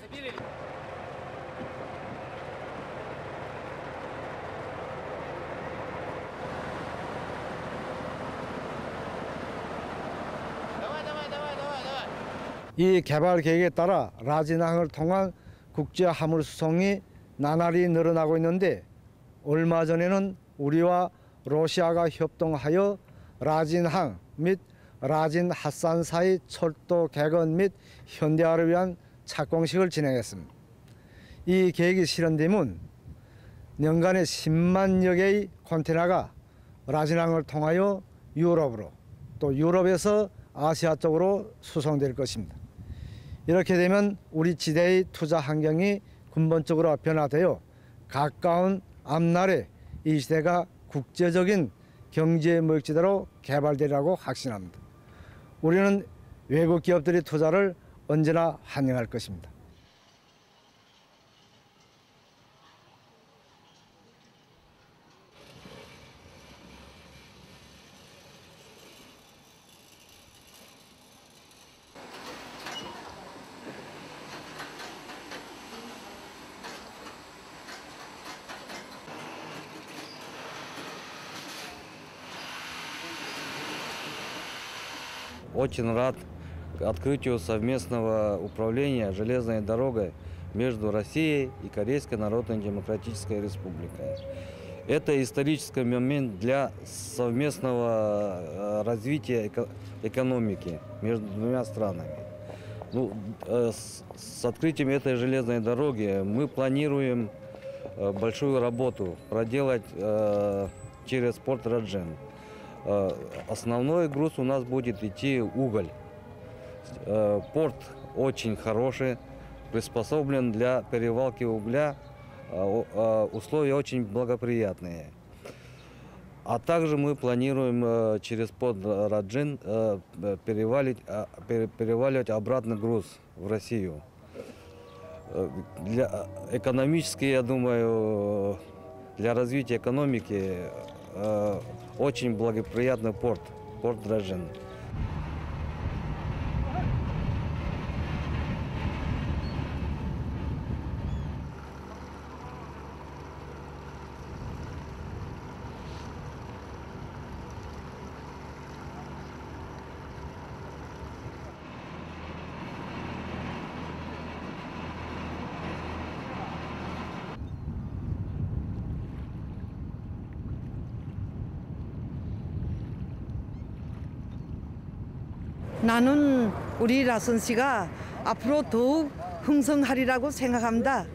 Сибири. 이 개발 계획에 따라 라진항을 통한 국제 화물 수송이 나날이 늘어나고 있는데 얼마 전에는 우리와 러시아가 협동하여 라진항 및 라진 핫산 사이 철도 개건 및 현대화를 위한 착공식을 진행했습니다. 이 계획이 실현되면 년간에 10만여 개의 컨테이너가 라진항을 통하여 유럽으로 또 유럽에서 아시아 쪽으로 수송될 것입니다. 이렇게 되면 우리 지대의 투자 환경이 근본적으로 변화되어 가까운 앞날에 이 시대가 국제적인 경제 무역지대로 개발되리라고 확신합니다. 우리는 외국 기업들의 투자를 언제나 환영할 것입니다. Очень рад открытию совместного управления железной дорогой между Россией и Корейской Народно-Демократической Республикой. Это исторический момент для совместного э, развития эко- экономики между двумя странами. Ну, э, с, с открытием этой железной дороги мы планируем э, большую работу проделать через порт Раджен. Основной груз у нас будет идти уголь. Э, Порт очень хороший, приспособлен для перевалки угля, о- э, условия очень благоприятные. А также мы планируем э, через порт Раджин э, перевалить, пере- переваливать обратно груз в Россию. Для экономически, я думаю, для развития экономики очень благоприятный порт, порт Дрожжин. 나는 우리 라선 씨가 앞으로 더욱 흥성하리라고 생각합니다.